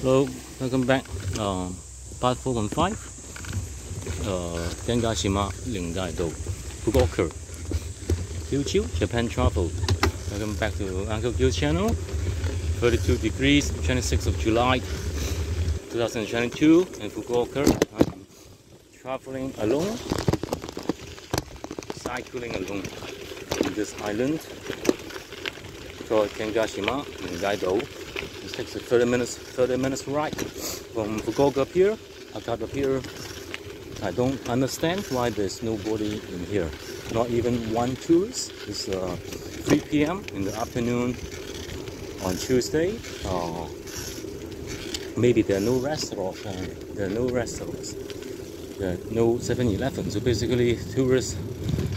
Hello, welcome back. Uh, part 415. Uh, Genkaijima Ringaido, Fukuoka. Kyushu, Japan travel. Welcome back to Uncle Gil's channel. 32 degrees, 26th of July 2022 in Fukuoka. I'm traveling alone, cycling alone in this island called Genkaijima Ringaido. It takes a 30 minutes 30 minutes ride from Fukuoka Pier. I got up here. I don't understand why there's nobody in here. Not even one tourist. It's uh, 3 p.m. in the afternoon on Tuesday. Uh, maybe there are no restaurants. Uh, there are no restaurants. There are no 7-Eleven. So basically, tourists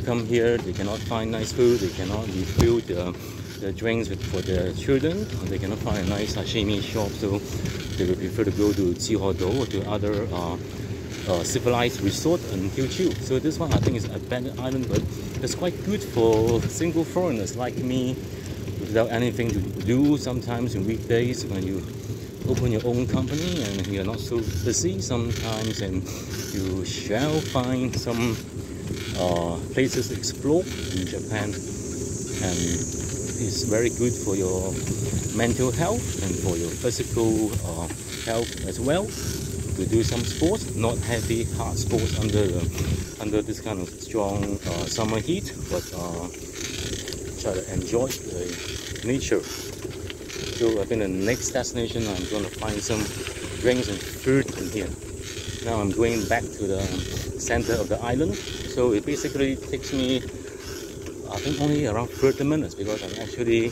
come here. They cannot find nice food. They cannot refill the drinks for the children. They cannot find a nice sashimi shop, so they will prefer to go to Chihodo or to other uh, uh, civilized resort in Kyushu. So this one I think is abandoned island, but it's quite good for single foreigners like me without anything to do sometimes in weekdays when you open your own company and you're not so busy sometimes and you shall find some uh, places to explore in Japan and is very good for your mental health and for your physical uh, health as well. To do some sports, not heavy hard sports under under this kind of strong uh, summer heat, but uh, try to enjoy the nature. So I think the next destination I'm going to find some drinks and food in here. Now I'm going back to the center of the island. So it basically takes me I think only around 30 minutes because I'm actually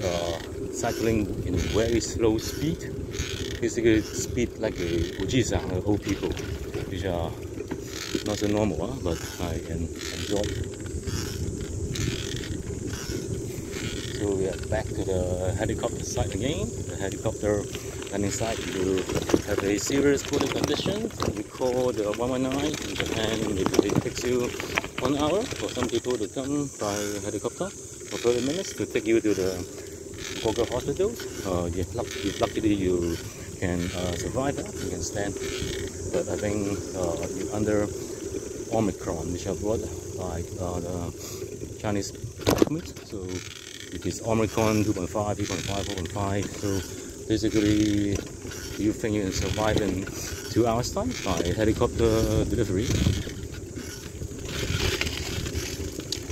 uh, cycling in very slow speed. Basically speed like a Ujisa, uh, old people, which are not so normal, huh? but I can enjoy. So we are back to the helicopter site again. The helicopter landing site will have a serious cooling condition. We call the 119 in Japan, maybe it takes you one hour for some people to come by helicopter for 30 minutes to take you to the Koga hospital. Uh, if, luckily you can uh, survive that, you can stand. But I think uh, under Omicron, which are brought by uh, the Chinese government, so it is Omicron 2.5, 3.5, 4.5. So basically, you think you can survive in two hours time by helicopter delivery.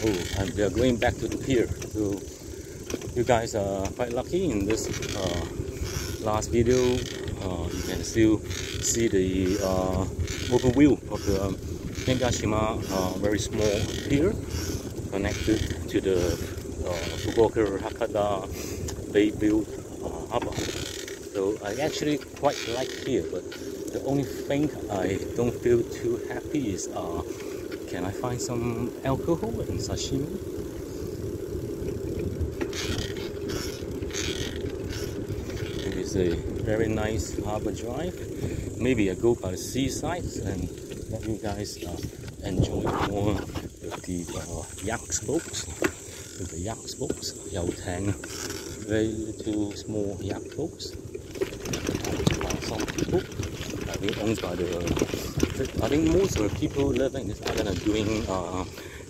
Oh and they are going back to the pier so you guys are quite lucky in this uh, last video. Uh, you can still see the uh, overview of the Nagashima uh, very small pier connected to the uh, Fukuoka Hakata Bay built uh, harbor. So I actually quite like here but the only thing I don't feel too happy is uh, can I find some alcohol in sashimi? It is a very nice harbor drive. Maybe I go by the seaside and let you guys uh, enjoy more of the uh, yacht boats. With the yacht boats, Yao Tang, very little small yacht boats. Some people, I think owned by the I think most of the people living in this island are doing uh,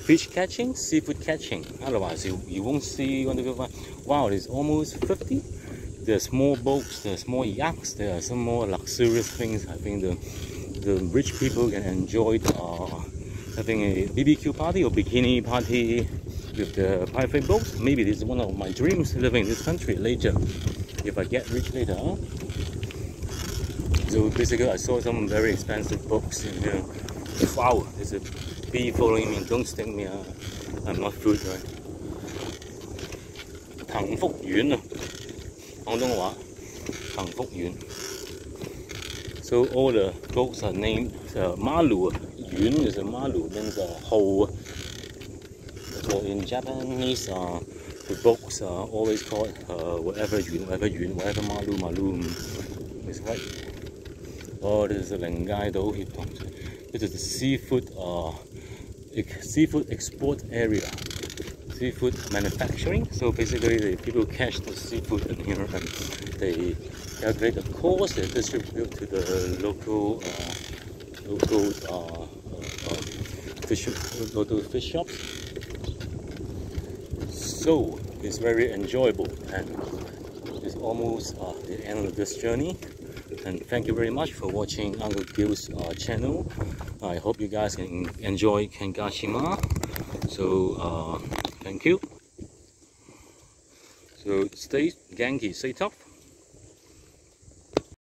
fish catching, seafood catching. Otherwise, you, you won't see find, wow, it's almost 50. There are small boats, there are small yachts, there are some more luxurious things. I think the the rich people can enjoy uh, having a BBQ party or bikini party with the private boats. Maybe this is one of my dreams living in this country later, if I get rich later. Huh? So basically I saw some very expensive books in here. Wow, there's a bee following me. Don't sting me. Uh, I'm not food, right? 幸福园啊，广东话幸福园。So all the books are named uh, Malu. Yun is a Malu means a whole. So in Japanese, uh, the books are always called uh, whatever yun, whatever yun, whatever Malu, Malu. It's right. Oh, this is a Lengaido This is the seafood uh, seafood export area. seafood manufacturing. So basically, the people catch the seafood in here and they calculate the cost. and distribute to the local uh, local uh, uh, fish local fish shops. So it's very enjoyable and it's almost uh, the end of this journey and thank you very much for watching Uncle Gil's uh, channel. I hope you guys can enjoy Genkaijima. So uh, thank you. So stay Genki, stay tough.